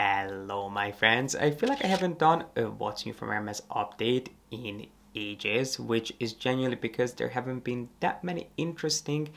Hello my friends, I feel like I haven't done a What's New from Hermes update in ages, which is genuinely because there haven't been that many interesting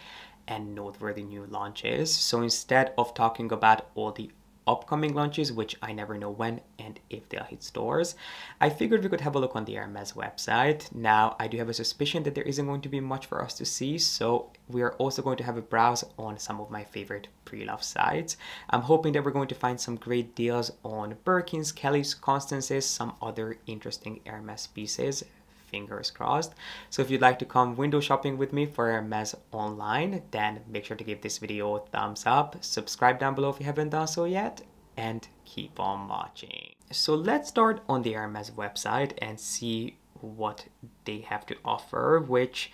and noteworthy new launches. So instead of talking about all the upcoming launches, which I never know when and if they'll hit stores, I figured we could have a look on the Hermes website. Now, I do have a suspicion that there isn't going to be much for us to see, so we are also going to have a browse on some of my favorite pre-love sites. I'm hoping that we're going to find some great deals on Birkins, Kellys, Constances, some other interesting Hermes pieces fingers crossed. So if you'd like to come window shopping with me for Hermes online, then make sure to give this video a thumbs up, subscribe down below if you haven't done so yet, and keep on watching. So let's start on the Hermes website and see what they have to offer, which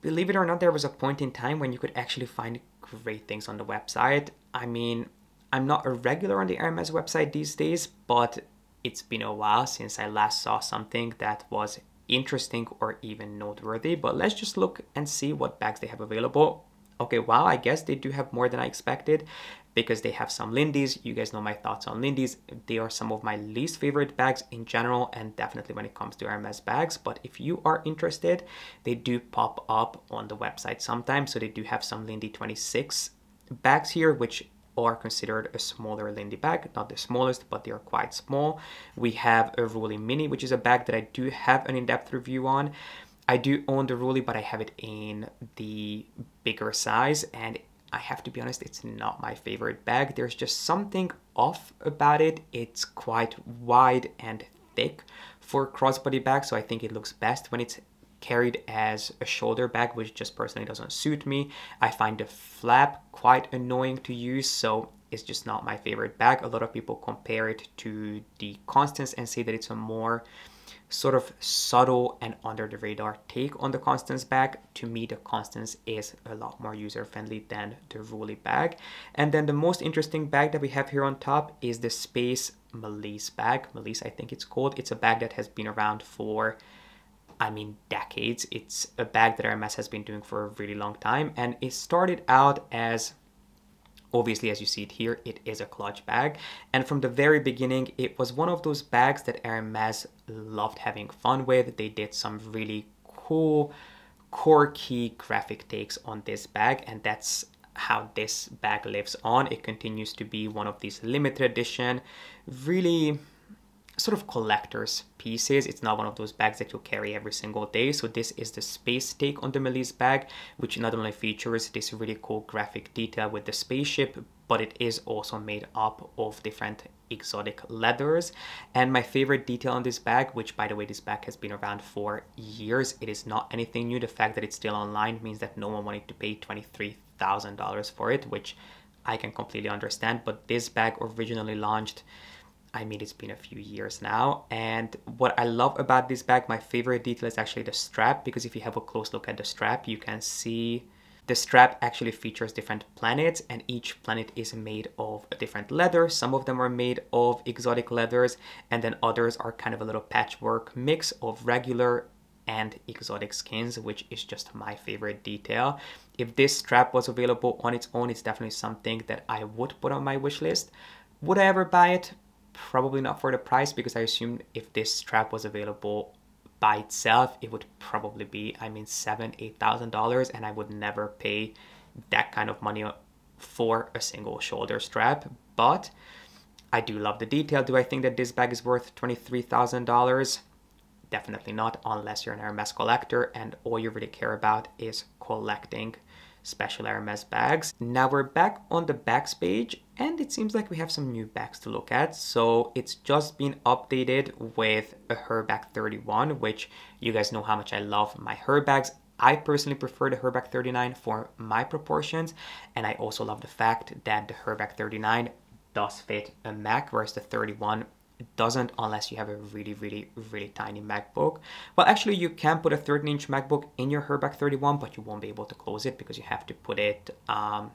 believe it or not, there was a point in time when you could actually find great things on the website. I mean, I'm not a regular on the Hermes website these days, but it's been a while since I last saw something that was interesting or even noteworthy, but let's just look and see what bags they have available. Okay, wow, I guess they do have more than I expected because they have some Lindys. You guys know my thoughts on Lindys. They are some of my least favorite bags in general and definitely when it comes to Hermes bags. But if you are interested, they do pop up on the website sometimes. So they do have some Lindy 26 bags here, which are considered a smaller Lindy bag, not the smallest, but they are quite small. We have a Roulis Mini, which is a bag that I do have an in-depth review on. I do own the Roulis, but I have it in the bigger size, and I have to be honest, it's not my favorite bag. There's just something off about it. It's quite wide and thick for crossbody bag, so I think it looks best when it's carried as a shoulder bag, which just personally doesn't suit me. I find the flap quite annoying to use, so it's just not my favorite bag. A lot of people compare it to the Constance and say that it's a more sort of subtle and under the radar take on the Constance bag. To me, the Constance is a lot more user friendly than the Roulis bag. And then the most interesting bag that we have here on top is the Space Malice bag. Malice, I think it's called. It's a bag that has been around for I mean decades. It's a bag that Hermes has been doing for a really long time and it started out as obviously as you see it here it is a clutch bag and from the very beginning it was one of those bags that Hermes loved having fun with. They did some really cool quirky graphic takes on this bag and that's how this bag lives on. It continues to be one of these limited edition really sort of collector's pieces. It's not one of those bags that you'll carry every single day. So this is the space take on the Malice bag, which not only features this really cool graphic detail with the spaceship, but it is also made up of different exotic leathers. And my favorite detail on this bag, which by the way, this bag has been around for years. It is not anything new. The fact that it's still online means that no one wanted to pay $23,000 for it, which I can completely understand. But this bag originally launched I mean, it's been a few years now. And what I love about this bag, my favorite detail is actually the strap, because if you have a close look at the strap, you can see the strap actually features different planets and each planet is made of a different leather. Some of them are made of exotic leathers and then others are kind of a little patchwork mix of regular and exotic skins, which is just my favorite detail. If this strap was available on its own, it's definitely something that I would put on my wish list. Would I ever buy it? Probably not for the price because I assume if this strap was available by itself, it would probably be, I mean, seven, eight thousand dollars, and I would never pay that kind of money for a single shoulder strap. But I do love the detail. Do I think that this bag is worth twenty-three thousand dollars? Definitely not, unless you're an Hermes collector and all you really care about is collecting special Hermes bags. Now we're back on the bags page and it seems like we have some new bags to look at. So it's just been updated with a Herbag 31, which you guys know how much I love my Herbags. I personally prefer the Herbag 39 for my proportions and I also love the fact that the Herbag 39 does fit a Mac whereas the 31 doesn't unless you have a really, really, really tiny MacBook. Well, actually, you can put a 13-inch MacBook in your Herbag 31, but you won't be able to close it because you have to put it um,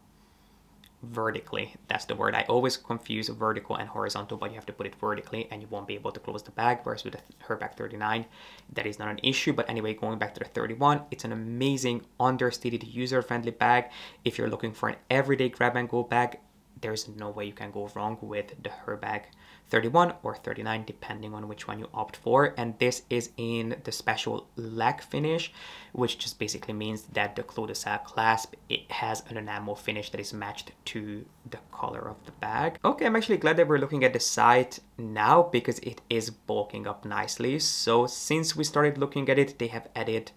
vertically. That's the word. I always confuse vertical and horizontal, but you have to put it vertically and you won't be able to close the bag. Whereas with the Herbag 39, that is not an issue. But anyway, going back to the 31, it's an amazing, understated, user-friendly bag. If you're looking for an everyday grab and go bag, there's no way you can go wrong with the Herbag 31 or 39 depending on which one you opt for and this is in the special lac finish which just basically means that the Clou de Selle clasp it has an enamel finish that is matched to the color of the bag. Okay, I'm actually glad that we're looking at the site now because it is bulking up nicely. So since we started looking at it, they have added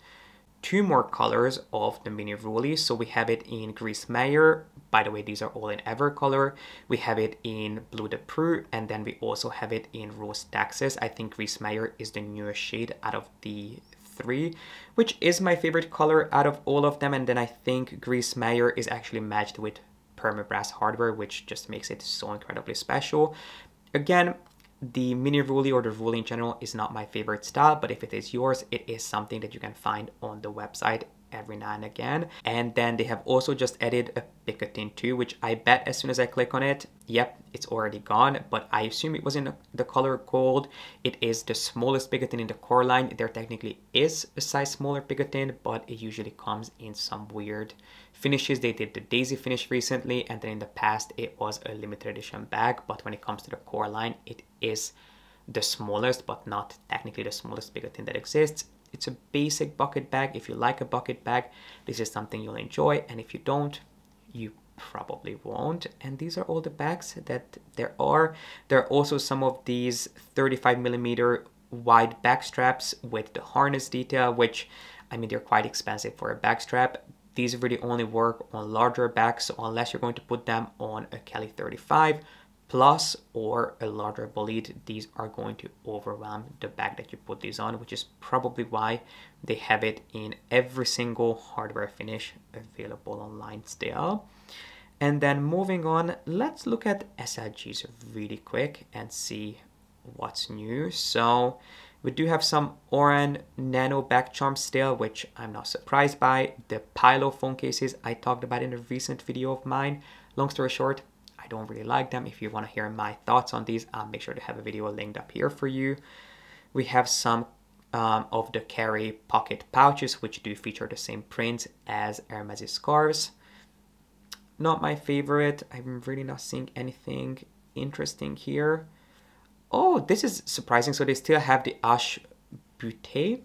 two more colors of the mini Roulis. So we have it in Gris Meyer. By the way, these are all in Evercolor. We have it in Bleu de Prusse, and then we also have it in Rose Texas. I think Gris Meyer is the newest shade out of the three, which is my favorite color out of all of them. And then I think Gris Meyer is actually matched with Permabrass hardware, which just makes it so incredibly special. Again, the mini Roulis or the Roulis in general is not my favorite style, but if it is yours, it is something that you can find on the website every now and again. And then they have also just added a Picotin too, which I bet as soon as I click on it, yep, it's already gone, but I assume it was in the color gold. It is the smallest Picotin in the core line. There technically is a size smaller Picotin, but it usually comes in some weird finishes. They did the Daisy finish recently, and then in the past it was a limited edition bag, but when it comes to the core line, it is the smallest, but not technically the smallest Picotin that exists. It's a basic bucket bag. If you like a bucket bag, this is something you'll enjoy. And if you don't, you probably won't. And these are all the bags that there are. There are also some of these 35 millimeter wide back straps with the harness detail, which I mean, they're quite expensive for a back strap. These really only work on larger bags, so unless you're going to put them on a Kelly 35 plus or a larger bolide, these are going to overwhelm the bag that you put these on, which is probably why they have it in every single hardware finish available online still. And then moving on, let's look at SLGs really quick and see what's new. So we do have some Oran Nano back charms still, which I'm not surprised by. The Pilo phone cases I talked about in a recent video of mine. Long story short, I don't really like them. If you want to hear my thoughts on these, I'll make sure to have a video linked up here for you. We have some um, of the Carré pocket pouches, which do feature the same print as Hermes scarves. Not my favorite. I'm really not seeing anything interesting here. Oh, this is surprising. So they still have the Ash Beauté,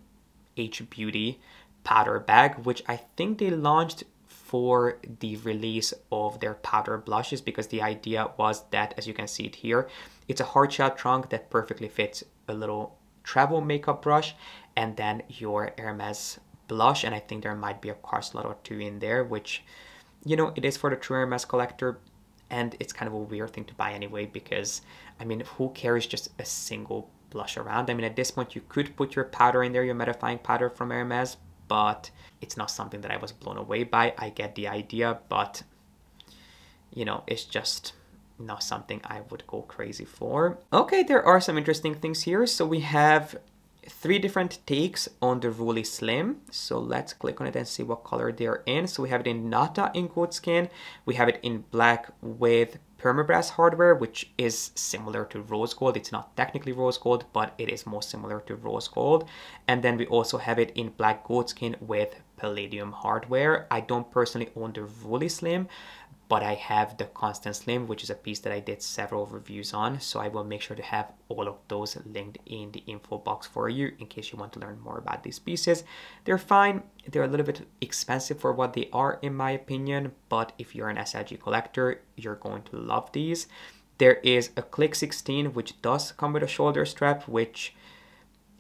H Beauty powder bag, which I think they launched for the release of their powder blushes because the idea was that, as you can see it here, it's a hard shell trunk that perfectly fits a little travel makeup brush and then your Hermes blush. And I think there might be a card slot or two in there, which, you know, it is for the true Hermes collector and it's kind of a weird thing to buy anyway because I mean who carries just a single blush around I mean at this point you could put your powder in there your mattifying powder from Hermes but it's not something that I was blown away by I get the idea but you know it's just not something I would go crazy for okay there are some interesting things here so we have three different takes on the Roulis Slim. So let's click on it and see what color they're in. So we have it in Nata in goat skin. We have it in black with permabrass hardware, which is similar to rose gold. It's not technically rose gold, but it is more similar to rose gold. And then we also have it in black goat skin with palladium hardware. I don't personally own the Roulis Slim, but I have the Constance Slim, which is a piece that I did several reviews on. So I will make sure to have all of those linked in the info box for you in case you want to learn more about these pieces. They're fine. They're a little bit expensive for what they are, in my opinion. But if you're an SLG collector, you're going to love these. There is a Clic 16, which does come with a shoulder strap, which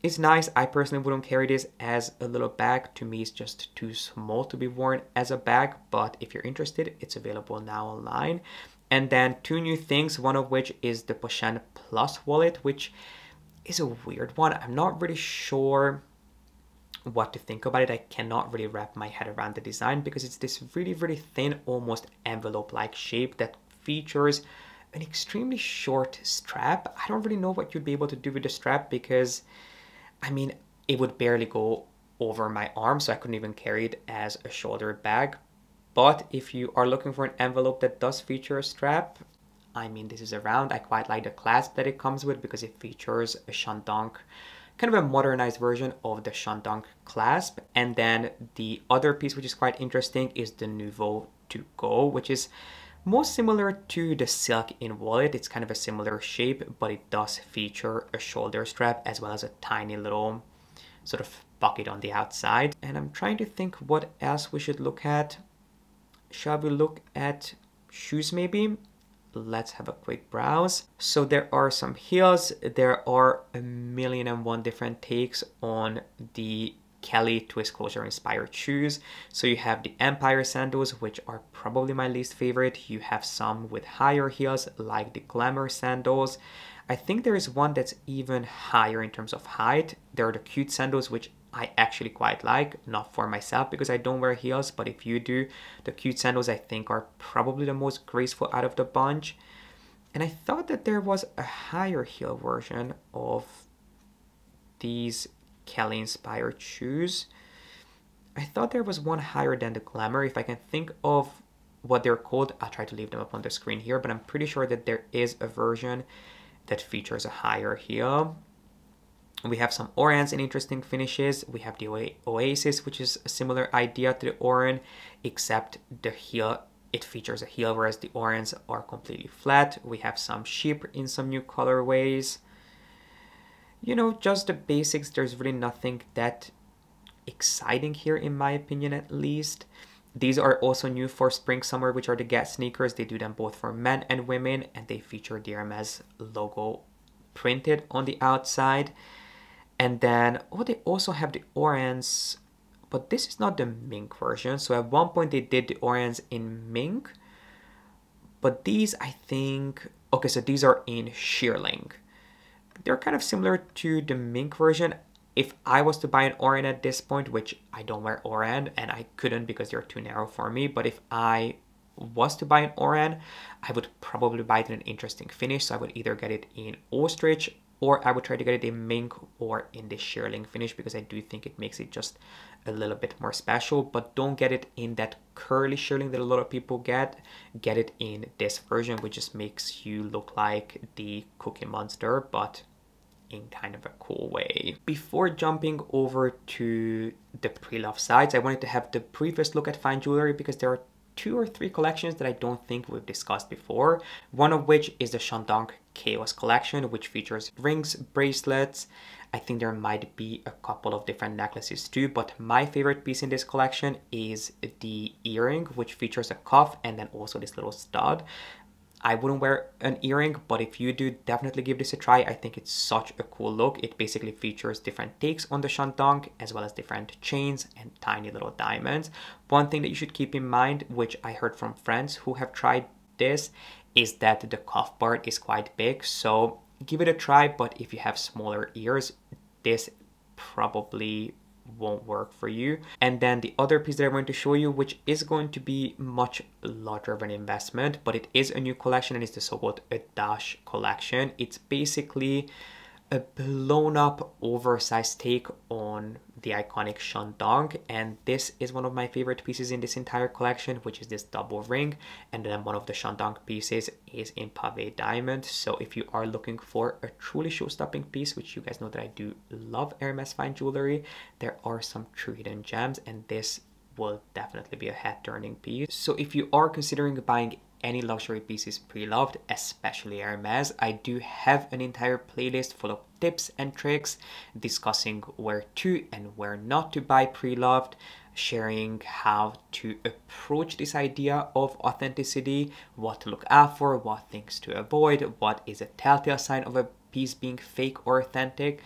it's nice. I personally wouldn't carry this as a little bag. To me, it's just too small to be worn as a bag. But if you're interested, it's available now online. And then two new things, one of which is the Pochane Plus wallet, which is a weird one. I'm not really sure what to think about it. I cannot really wrap my head around the design because it's this really, really thin, almost envelope-like shape that features an extremely short strap. I don't really know what you'd be able to do with the strap because I mean, it would barely go over my arm, so I couldn't even carry it as a shoulder bag. But if you are looking for an envelope that does feature a strap, I mean, this is around. I quite like the clasp that it comes with because it features a Chaîne d'Ancre, kind of a modernized version of the Chaîne d'Ancre clasp. And then the other piece, which is quite interesting, is the Nouveau to go, which is most similar to the silk in wallet it's kind of a similar shape but it does feature a shoulder strap as well as a tiny little sort of pocket on the outside. And i'm trying to think what else we should look at. Shall we look at shoes maybe? Let's have a quick browse. So there are some heels. There are a million and one different takes on the Kelly twist closure inspired shoes. So you have the Empire sandals, which are probably my least favorite. You have some with higher heels, like the Glamour sandals. I think there is one that's even higher in terms of height. There are the cute sandals, which I actually quite like, not for myself because I don't wear heels, but if you do, the cute sandals I think are probably the most graceful out of the bunch. And I thought that there was a higher heel version of these Kelly inspired shoes. I thought there was one higher than the Glamour. If I can think of what they're called, I'll try to leave them up on the screen here, but I'm pretty sure that there is a version that features a higher heel. We have some Orans in interesting finishes. We have the Oasis, which is a similar idea to the Oran, except the heel, it features a heel, whereas the Orans are completely flat. We have some Chypre in some new colorways you know, just the basics. There's really nothing that exciting here, in my opinion, at least. These are also new for spring summer, which are the Get sneakers. They do them both for men and women, and they feature Hermes logo printed on the outside. And then, oh, they also have the Orans, but this is not the mink version. So at one point they did the Orans in mink, but these I think, okay, so these are in shearling they're kind of similar to the mink version. If I was to buy an Oran at this point, which I don't wear Oran and I couldn't because they're too narrow for me, but if I was to buy an Oran, I would probably buy it in an interesting finish. So I would either get it in ostrich or I would try to get it in mink or in the shearling finish because I do think it makes it just a little bit more special. But don't get it in that curly shearling that a lot of people get. Get it in this version, which just makes you look like the Cookie Monster, but in kind of a cool way. Before jumping over to the pre-love sides, I wanted to have the previous look at fine jewelry because there are two or three collections that I don't think we've discussed before. One of which is the Chaîne d'Ancre Chaos collection, which features rings, bracelets. I think there might be a couple of different necklaces too, but my favorite piece in this collection is the earring, which features a cuff and then also this little stud. I wouldn't wear an earring, but if you do, definitely give this a try. I think it's such a cool look. It basically features different takes on the Chaîne d'Ancre, as well as different chains and tiny little diamonds. One thing that you should keep in mind, which I heard from friends who have tried this, is that the cuff part is quite big. So give it a try, but if you have smaller ears, this probably won't work for you. And then the other piece that I'm going to show you, which is going to be much larger of an investment, but it is a new collection and it's the so-called Dash collection. It's basically a blown up oversized take on the iconic Chaîne d'Ancre and this is one of my favorite pieces in this entire collection which is this double ring and then one of the Chaîne d'Ancre pieces is in pave diamond. So if you are looking for a truly show-stopping piece which you guys know that I do love Hermes fine jewelry there are some true hidden gems and this will definitely be a head turning piece. So if you are considering buying any luxury pieces pre-loved, especially Hermes. I do have an entire playlist full of tips and tricks discussing where to and where not to buy pre-loved, sharing how to approach this idea of authenticity, what to look out for, what things to avoid, what is a telltale sign of a piece being fake or authentic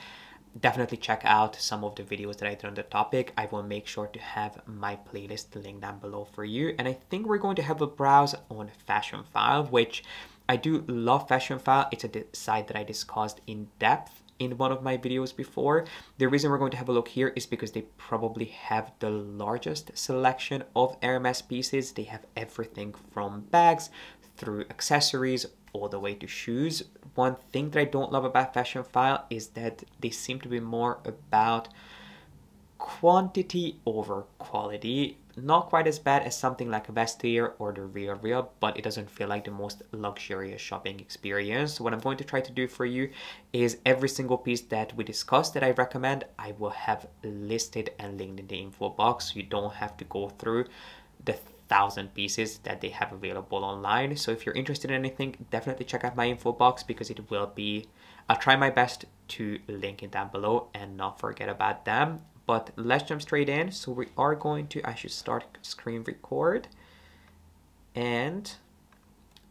definitely check out some of the videos that I did on the topic. I will make sure to have my playlist linked down below for you. And I think we're going to have a browse on Fashionphile, which I do love Fashionphile. It's a site that I discussed in depth in one of my videos before. The reason we're going to have a look here is because they probably have the largest selection of Hermes pieces. They have everything from bags through accessories all the way to shoes. One thing that I don't love about Fashionphile is that they seem to be more about quantity over quality. Not quite as bad as something like Vestiaire or the Real Real, but it doesn't feel like the most luxurious shopping experience. So what I'm going to try to do for you is every single piece that we discussed that I recommend, I will have listed and linked in the info box. You don't have to go through the thousand pieces that they have available online. So if you're interested in anything, definitely check out my info box because it will be, I'll try my best to link it down below and not forget about them. But let's jump straight in. So we are going to, I should start screen record. And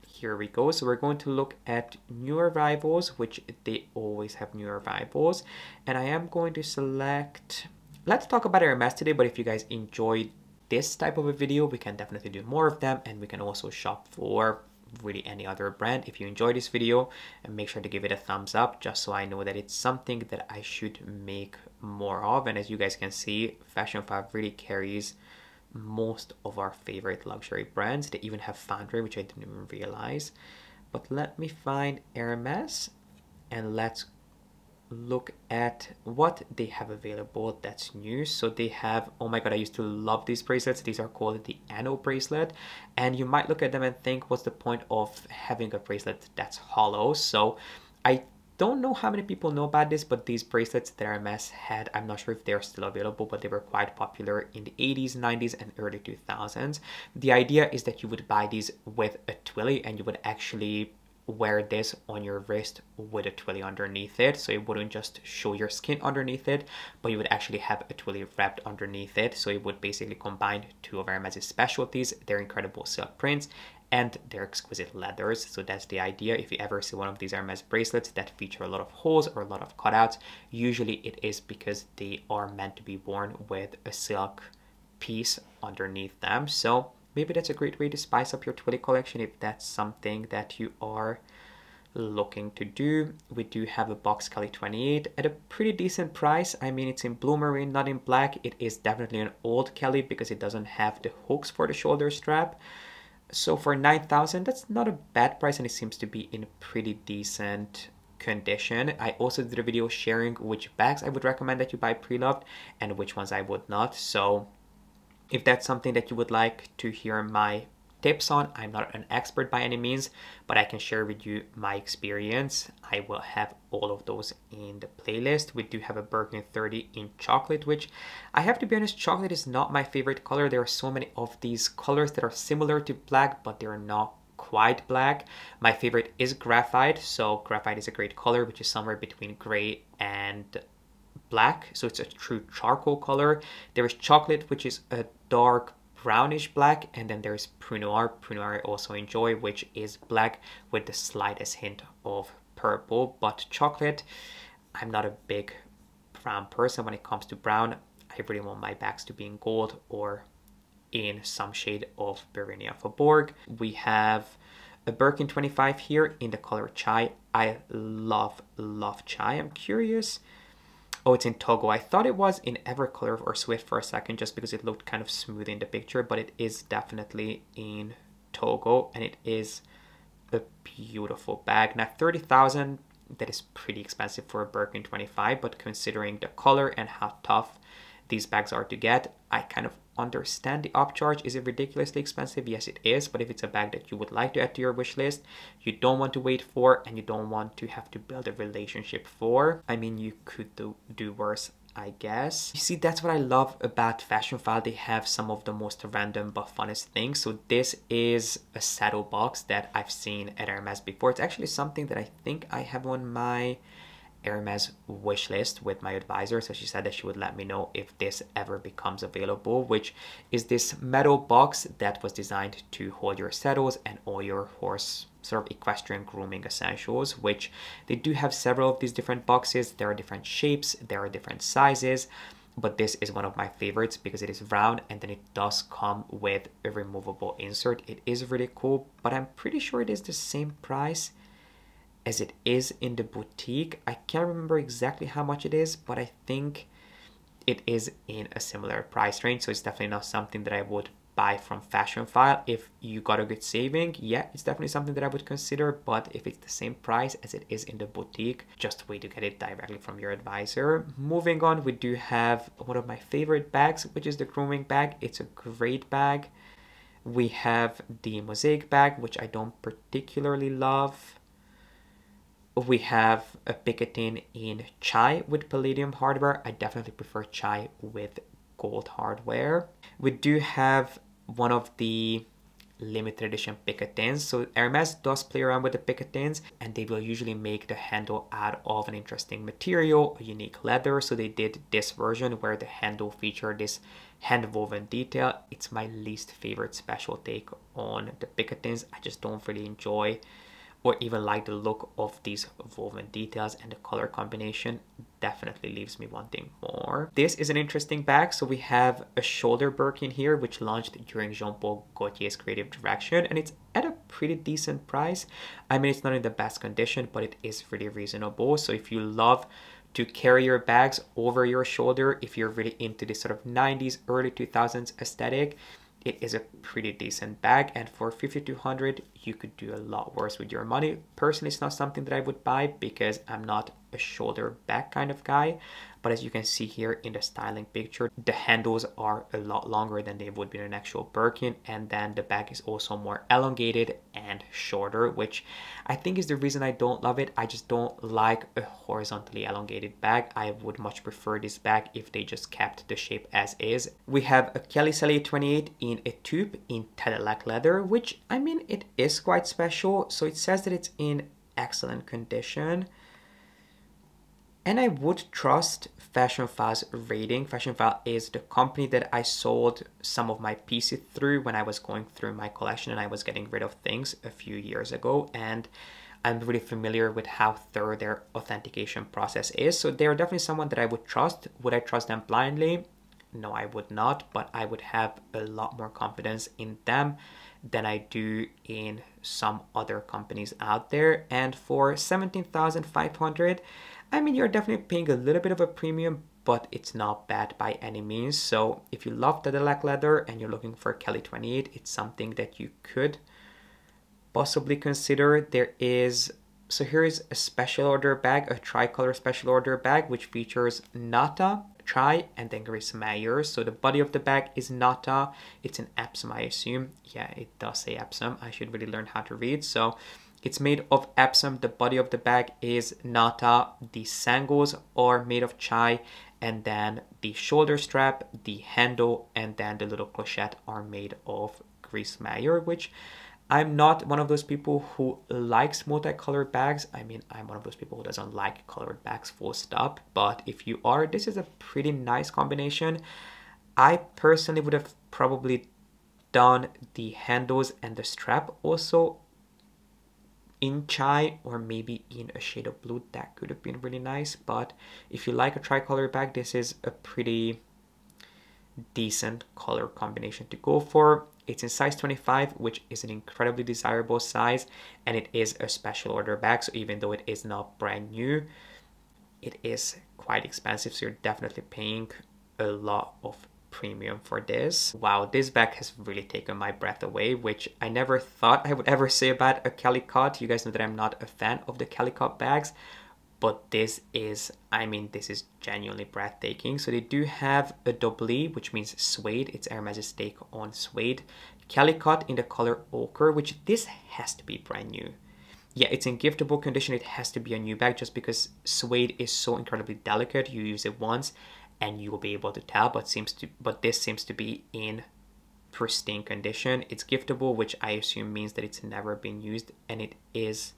here we go. So we're going to look at new arrivals, which they always have new arrivals. And I am going to select, let's talk about Hermes today, but if you guys enjoyed this type of a video, we can definitely do more of them and we can also shop for really any other brand. If you enjoyed this video, and make sure to give it a thumbs up just so I know that it's something that I should make more of. And as you guys can see, Fashionphile really carries most of our favorite luxury brands. They even have Foundry, which I didn't even realize. But let me find Hermes and let's look at what they have available that's new. So they have oh my god i used to love these bracelets. These are called the Ano bracelet. And you might look at them and think what's the point of having a bracelet that's hollow? So i don't know how many people know about this but these bracelets that hermes had i'm not sure if they're still available but they were quite popular in the 80s 90s and early 2000s the idea is that you would buy these with a twilly and you would actually wear this on your wrist with a twilly underneath it. So it wouldn't just show your skin underneath it but you would actually have a twilly wrapped underneath it. So it would basically combine two of Hermes' specialties their incredible silk prints and their exquisite leathers. So that's the idea. If you ever see one of these Hermes bracelets that feature a lot of holes or a lot of cutouts usually it is because they are meant to be worn with a silk piece underneath them. So maybe that's a great way to spice up your Twilly collection if that's something that you are looking to do. We do have a Box Kelly 28 at a pretty decent price. I mean, it's in blue marine, not in black. It is definitely an old Kelly because it doesn't have the hooks for the shoulder strap. So for 9000 that's not a bad price and it seems to be in pretty decent condition. I also did a video sharing which bags I would recommend that you buy pre-loved and which ones I would not. So if that's something that you would like to hear my tips on, I'm not an expert by any means, but I can share with you my experience. I will have all of those in the playlist. We do have a Birkin 30 in chocolate, which I have to be honest, chocolate is not my favorite color. There are so many of these colors that are similar to black, but they're not quite black. My favorite is graphite. So graphite is a great color, which is somewhere between gray and black so it's a true charcoal color there is chocolate which is a dark brownish black and then there's Pruneur. Noir. Noir I also enjoy which is black with the slightest hint of purple but chocolate I'm not a big brown person when it comes to brown I really want my bags to be in gold or in some shade of Barenia Faubourg. We have a Birkin 25 here in the color chai. I love, love chai. I'm curious Oh, it's in Togo. I thought it was in Evercolor or Swift for a second just because it looked kind of smooth in the picture, but it is definitely in Togo and it is a beautiful bag. Now 30,000, that is pretty expensive for a Birkin 25, but considering the color and how tough these bags are to get, I kind of understand the upcharge. Is it ridiculously expensive? Yes, it is. But if it's a bag that you would like to add to your wish list, you don't want to wait for, and you don't want to have to build a relationship for, I mean, you could do, do worse. I guess. You see, that's what I love about Fashionphile. They have some of the most random but funnest things. So this is a saddle box that I've seen at Hermes before. It's actually something that I think I have on my Hermes wish list with my advisor. So she said that she would let me know if this ever becomes available, which is this metal box that was designed to hold your saddles and all your horse sort of equestrian grooming essentials, which they do have several of these different boxes. There are different shapes, there are different sizes, but this is one of my favorites because it is round and then it does come with a removable insert. It is really cool, but I'm pretty sure it is the same price as it is in the boutique. I can't remember exactly how much it is, but I think it is in a similar price range. So it's definitely not something that I would buy from Fashionphile. If you got a good saving, yeah, it's definitely something that I would consider. But if it's the same price as it is in the boutique, just wait to get it directly from your advisor. Moving on, we do have one of my favorite bags, which is the grooming bag. It's a great bag. We have the mosaic bag, which I don't particularly love we have a Picotin in chai with palladium hardware. I definitely prefer chai with gold hardware. We do have one of the limited edition picotins. So Hermes does play around with the picotins and they will usually make the handle out of an interesting material, a unique leather. So they did this version where the handle featured this hand woven detail. It's my least favorite special take on the picotins. I just don't really enjoy or even like the look of these woven details and the color combination definitely leaves me wanting more. This is an interesting bag. So we have a shoulder Birkin here, which launched during Jean-Paul Gaultier's creative direction, and it's at a pretty decent price. I mean, it's not in the best condition, but it is really reasonable. So if you love to carry your bags over your shoulder, if you're really into this sort of 90s, early 2000s aesthetic, it is a pretty decent bag and for 5200 you could do a lot worse with your money. Personally it's not something that i would buy because i'm not a shoulder bag kind of guy but as you can see here in the styling picture the handles are a lot longer than they would be in an actual Birkin and then the bag is also more elongated and shorter which I think is the reason I don't love it. I just don't like a horizontally elongated bag. I would much prefer this bag if they just kept the shape as is. We have a Kelly Sellier 28 in a tube in Tadelakt leather which I mean it is quite special. So it says that it's in excellent condition and I would trust Fashionphile's rating. Fashionphile is the company that I sold some of my pieces through when I was going through my collection and I was getting rid of things a few years ago. And I'm really familiar with how thorough their authentication process is. So they're definitely someone that I would trust. Would I trust them blindly? No, I would not, but I would have a lot more confidence in them than I do in some other companies out there. And for 17,500, I mean, you're definitely paying a little bit of a premium, but it's not bad by any means. So if you love the Tadelakt leather and you're looking for Kelly 28, it's something that you could possibly consider. There is, so here is a special order bag, a tricolor special order bag, which features Nata, Tri, and then Gris Meyer. So the body of the bag is Nata. It's an Epsom, I assume. Yeah, it does say Epsom. I should really learn how to read. So it's made of Epsom. The body of the bag is Nata. The sangles are made of chai. And then the shoulder strap, the handle, and then the little clochette are made of Gris Meyer, which I'm not one of those people who likes multicolored bags. I mean, I'm one of those people who doesn't like colored bags full stop. But if you are, this is a pretty nice combination. I personally would have probably done the handles and the strap also in chai or maybe in a shade of blue that could have been really nice but if you like a tricolor bag this is a pretty decent color combination to go for it's in size 25 which is an incredibly desirable size and it is a special order bag so even though it is not brand new it is quite expensive so you're definitely paying a lot of premium for this. Wow, this bag has really taken my breath away, which I never thought I would ever say about a Kelly Cut. You guys know that I'm not a fan of the Kelly Cut bags, but this is, I mean, this is genuinely breathtaking. So they do have a Doblis which means suede. It's Hermes' take on suede. Kelly Cut in the color ochre, which this has to be brand new. Yeah, it's in giftable condition. It has to be a new bag just because suede is so incredibly delicate. You use it once and you will be able to tell but seems to but this seems to be in pristine condition it's giftable which i assume means that it's never been used and it is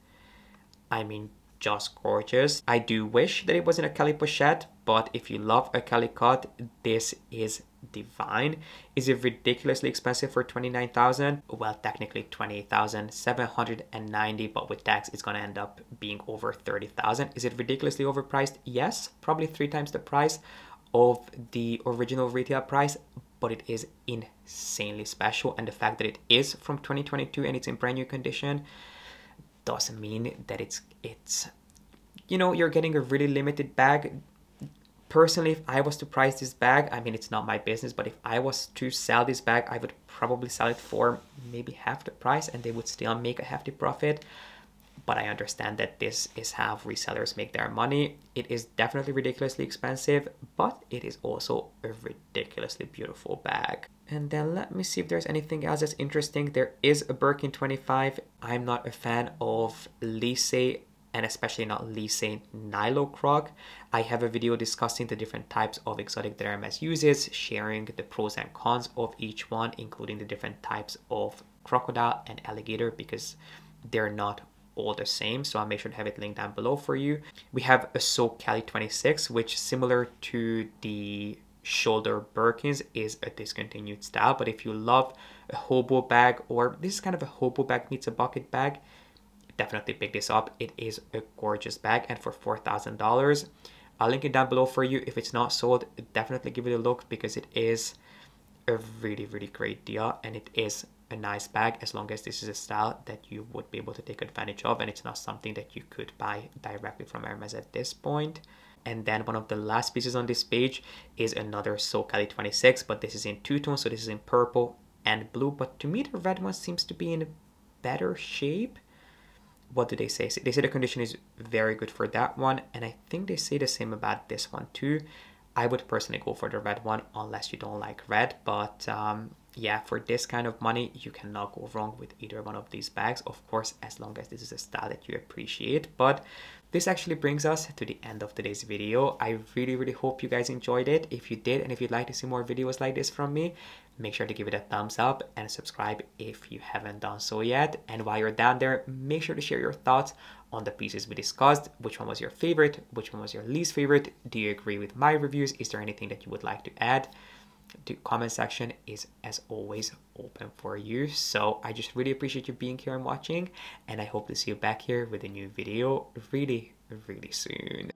i mean just gorgeous. I do wish that it was in a Kelly pochette but if you love a Kelly Cut this is divine. Is it ridiculously expensive for 29000 well technically 28790 but with tax it's to end up being over 30000 is it ridiculously overpriced? Yes probably three times the price of the original retail price, but it is insanely special. And the fact that it is from 2022 and it's in brand new condition doesn't mean that it's it's you know you're getting a really limited bag. Personally, if I was to price this bag, I mean it's not my business, but if I was to sell this bag, I would probably sell it for maybe half the price and they would still make a hefty profit but I understand that this is how resellers make their money. It is definitely ridiculously expensive, but it is also a ridiculously beautiful bag. And then let me see if there's anything else that's interesting. There is a Birkin 25. I'm not a fan of Lisse and especially not Lisse Croc. I have a video discussing the different types of exotic that Hermes uses, sharing the pros and cons of each one, including the different types of crocodile and alligator because they're not all the same so i'll make sure to have it linked down below for you we have a So Kelly 26 which is similar to the shoulder Birkins is a discontinued style. But if you love a hobo bag or this is kind of a hobo bag meets a bucket bag, definitely pick this up. It is a gorgeous bag and for $4,000. I'll link it down below for you. If it's not sold, definitely give it a look because it is a really, really great deal and it is a nice bag as long as this is a style that you would be able to take advantage of and it's not something that you could buy directly from Hermes at this point. And then one of the last pieces on this page is another So Kelly 26, but this is in two tones, so this is in purple and blue. But to me, the red one seems to be in a better shape. What do they say? They say the condition is very good for that one, and I think they say the same about this one too. I would personally go for the red one unless you don't like red, but um, yeah, for this kind of money, you cannot go wrong with either one of these bags. Of course, as long as this is a style that you appreciate. But this actually brings us to the end of today's video. I really, really hope you guys enjoyed it. If you did, and if you'd like to see more videos like this from me, make sure to give it a thumbs up and subscribe if you haven't done so yet. And while you're down there, make sure to share your thoughts on the pieces we discussed. Which one was your favorite? Which one was your least favorite? Do you agree with my reviews? Is there anything that you would like to add? The comment section is as always open for you. So i just really appreciate you being here and watching and i hope to see you back here with a new video really really soon